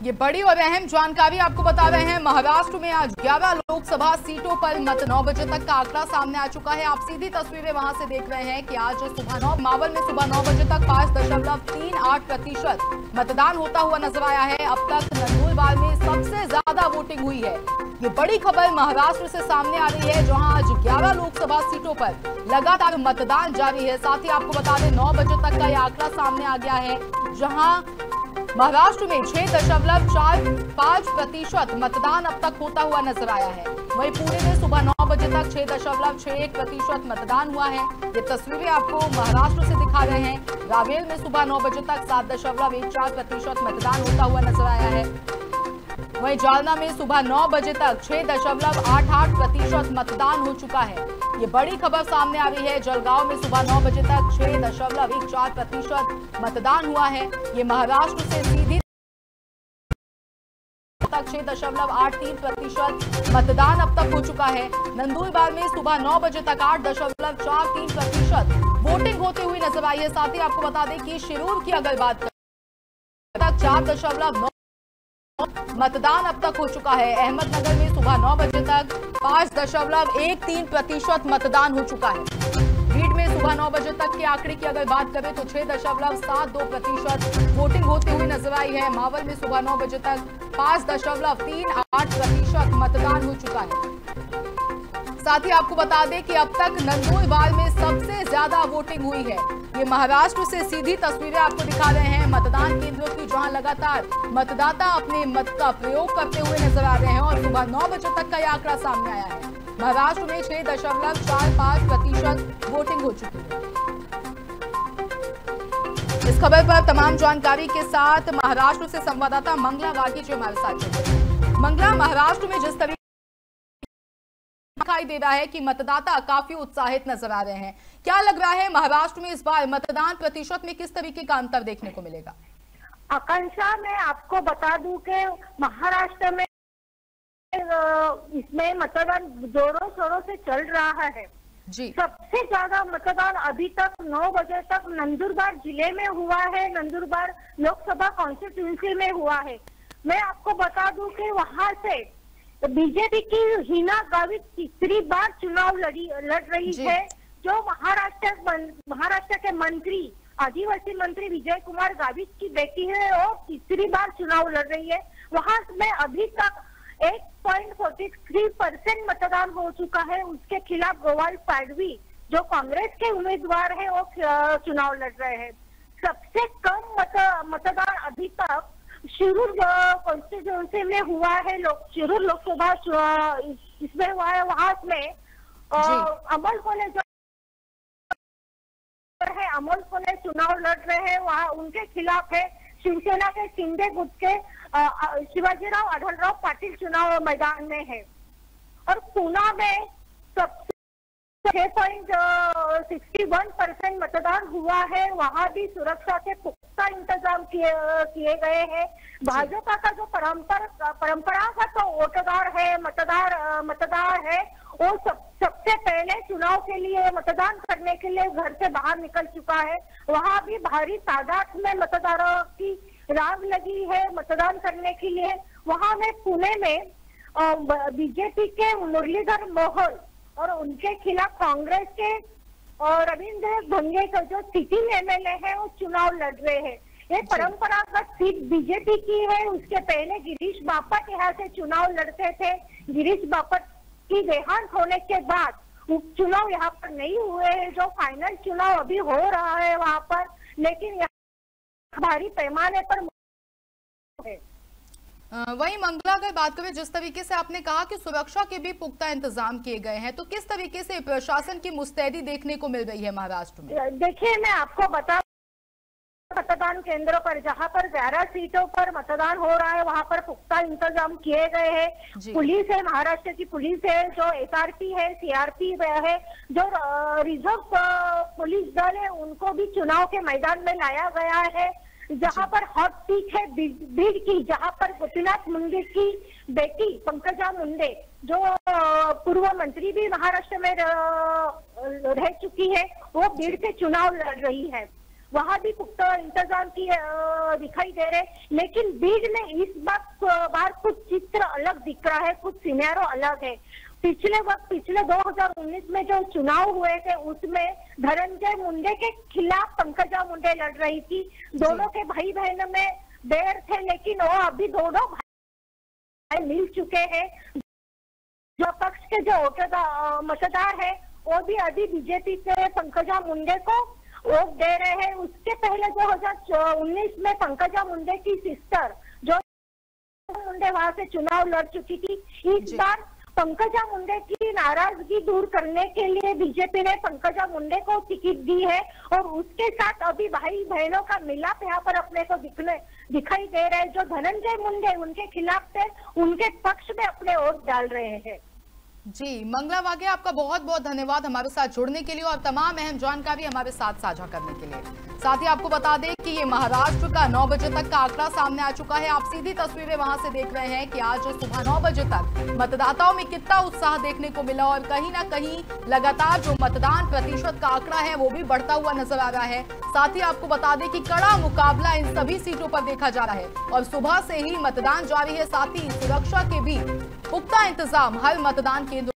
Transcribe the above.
ये बड़ी और अहम जानकारी आपको बता रहे हैं महाराष्ट्र में आज 11 लोकसभा सीटों पर मत 9 बजे तक का आंकड़ा सामने आ चुका है। आप सीधी तस्वीरें वहाँ से देख रहे हैं कि आज सुबह नौ, मावल में सुबह 9 बजे तक पाँच दशमलव तीन आठ प्रतिशत मतदान होता हुआ नज़र आया है। अब तक नंदुरबार में सबसे ज़्यादा वोटिंग हुई है। ये बड़ी खबर महाराष्ट्र से सामने आ रही है, जहाँ आज 11 लोकसभा सीटों पर लगातार मतदान जारी है। साथ ही आपको बता दें 9 बजे तक का यह आंकड़ा सामने आ गया है, जहाँ महाराष्ट्र में छह दशमलव चार पाँच प्रतिशत मतदान अब तक होता हुआ नज़र आया है। वहीं पुणे में सुबह नौ बजे तक छह दशमलव छह एक प्रतिशत मतदान हुआ है। ये तस्वीरें आपको महाराष्ट्र से दिखा रहे हैं। रावेल में सुबह नौ बजे तक सात दशमलव एक चार प्रतिशत मतदान होता हुआ नज़र आया है। वहीं जालना में सुबह नौ बजे तक छह दशमलव आठ आठ प्रतिशत मतदान हो चुका है। ये बड़ी खबर सामने आ रही है। जलगांव में सुबह नौ बजे तक छह दशमलव एक चार प्रतिशत मतदान हुआ है। ये महाराष्ट्र से सीधी तक छह दशमलव आठ तीन प्रतिशत मतदान अब तक हो चुका है। नंदुरबार में सुबह नौ बजे तक आठ दशमलव चार तीन प्रतिशत वोटिंग होते हुई नज़र आई है। साथ ही आपको बता दें कि शिरूर की अगर बात करें, तक चार दशमलव नौ मतदान अब तक हो चुका है। अहमदनगर में सुबह नौ बजे तक पाँच दशमलव एक तीन प्रतिशत मतदान हो चुका है। भीड़ में सुबह नौ बजे तक के आंकड़े की अगर बात करें तो छह दशमलव सात दो प्रतिशत वोटिंग होती हुई नज़र आई है। मावल में सुबह नौ बजे तक पाँच दशमलव तीन आठ प्रतिशत मतदान हो चुका है। साथ ही आपको बता दें कि अब तक नंदुरबार में सबसे ज़्यादा वोटिंग हुई है। ये महाराष्ट्र से सीधी तस्वीरें आपको दिखा रहे हैं। मतदान केंद्रों की जहाँ लगातार मतदाता अपने मत का प्रयोग करते हुए नज़र आ रहे हैं और सुबह नौ बजे तक का यह आंकड़ा सामने आया है। महाराष्ट्र में छह दशमलव चार पाँच प्रतिशत वोटिंग हो चुकी है। इस खबर पर तमाम जानकारी के साथ महाराष्ट्र से संवाददाता मंगला वागी जी हमारे साथ मंगला, महाराष्ट्र में जिस तरीके दिखाई दे रहा है कि मतदाता काफ़ी उत्साहित नज़र आ रहे हैं। क्या लग रहा है महाराष्ट्र में इस बार मतदान प्रतिशत में किस तरीके का अंतर देखने को मिलेगा? आकांक्षा मैं आपको बता दूँ कि महाराष्ट्र में इसमें मतदान जोरों शोरों से चल रहा है। जी। सबसे ज़्यादा मतदान अभी तक 9 बजे तक नंदुरबार ज़िले में हुआ है। नंदुरबार लोकसभा कॉन्स्टिट्यूंसी में हुआ है। मैं आपको बता दूँ कि वहाँ से बीजेपी की हिना गावित तीसरी बार चुनाव लड़ी लड़ रही है जो महाराष्ट्र महाराष्ट्र के मंत्री आदिवासी मंत्री विजय कुमार गावित की बेटी है और तीसरी बार चुनाव लड़ रही है। वहाँ में अभी तक 8.43 परसेंट मतदान हो चुका है। उसके खिलाफ गोवाल पाडवी जो कांग्रेस के उम्मीदवार है वो चुनाव लड़ रहे हैं। सबसे कम मत, मतदान अभी तक शिरूर कॉन्स्टिट्यूंसी में हुआ है लोक शिरूर लोकसभा इसमें हुआ है वहाँ में अ, जी। अमल कॉलेज है अमोल कोले चुनाव लड़ रहे हैं वहाँ उनके खिलाफ है शिवसेना के शिंदे गुट के शिवाजीराव अढलराव पाटिल चुनाव मैदान में है और पूना में सबसे छह पॉइंट सिक्सटी वन परसेंट मतदान हुआ है। वहाँ भी सुरक्षा के पुख्ता इंतज़ाम किए किए गए हैं। भाजपा का जो परंपरा परंपरागत तो वोटदार है मतदार मतदार है। वो सब सबसे पहले चुनाव के लिए मतदान करने के लिए घर से बाहर निकल चुका है। वहाँ भी भारी तादाद में मतदारों की राग लगी है मतदान करने के लिए। वहाँ में पुणे में बीजेपी के मुरलीधर मोहन और उनके खिलाफ कांग्रेस के और रविंद्र भंगे का जो सिटिंग एमएलए है वो चुनाव लड़ रहे हैं। ये परंपरागत सीट बीजेपी की है उसके पहले गिरीश बापट यहाँ से चुनाव लड़ते थे। गिरीश बापट की देहांत होने के बाद उपचुनाव यहाँ पर नहीं हुए है जो फाइनल चुनाव अभी हो रहा है वहाँ पर लेकिन यहाँ भारी पैमाने पर है वहीं मंगला अगर बात करें जिस तरीके से आपने कहा कि सुरक्षा के भी पुख्ता इंतज़ाम किए गए हैं तो किस तरीके से प्रशासन की मुस्तैदी देखने को मिल रही है महाराष्ट्र में? देखिए मैं आपको बता मतदान केंद्रों पर जहाँ पर ग्यारह सीटों पर मतदान हो रहा है वहाँ पर पुख्ता इंतज़ाम किए गए हैं। पुलिस है महाराष्ट्र की पुलिस है जो एसआरपी है सीआरपी है जो रिज़र्व पुलिस दल है उनको भी चुनाव के मैदान में लाया गया है। जहाँ पर हॉट सीट है भीड़ भीड़ की जहाँ पर गोपीनाथ मुंडे की बेटी पंकजा मुंडे जो पूर्व मंत्री भी महाराष्ट्र में रह चुकी है वो भीड़ से चुनाव लड़ रही है। वहाँ भी पुख्ता इंतज़ाम की दिखाई दे रहे लेकिन बीड में इस बार बार कुछ चित्र अलग दिख रहा है कुछ सिनेरो अलग है। पिछले वक्त पिछले 2019 में जो चुनाव हुए थे उसमें धनंजय मुंडे के खिलाफ पंकजा मुंडे लड़ रही थी। दोनों के भाई बहन में बैर थे लेकिन वो अभी दोनों भाई मिल चुके हैं। जो पक्ष के जो मतदार है वो भी अभी बीजेपी से पंकजा मुंडे को वोट दे रहे हैं। उसके पहले 2019 में पंकजा मुंडे की सिस्टर जो मुंडे वहाँ से चुनाव लड़ चुकी थी। इस बार पंकजा मुंडे की नाराज़गी दूर करने के लिए बीजेपी ने पंकजा मुंडे को टिकट दी है और उसके साथ अभी भाई बहनों का मिलाप यहाँ पर अपने को दिखने, दिखाई दे रहा है। जो धनंजय मुंडे उनके खिलाफ थे, उनके पक्ष में अपने वोट डाल रहे हैं। जी, मंगला वागे, आपका बहुत बहुत धन्यवाद हमारे साथ जुड़ने के लिए और तमाम अहम जानकारी हमारे साथ साझा करने के लिए। साथ ही आपको बता दें कि ये महाराष्ट्र का 9 बजे तक का आंकड़ा सामने आ चुका है। आप सीधी तस्वीरें वहाँ से देख रहे हैं कि आज सुबह 9 बजे तक मतदाताओं में कितना उत्साह देखने को मिला और कहीं ना कहीं लगातार जो मतदान प्रतिशत का आंकड़ा है, वो भी बढ़ता हुआ नज़र आ रहा है। साथ ही आपको बता दें कि कड़ा मुकाबला इन सभी सीटों पर देखा जा रहा है और सुबह से ही मतदान जारी है। साथ ही सुरक्षा के भी पुख्ता इंतज़ाम हर मतदान केंद्र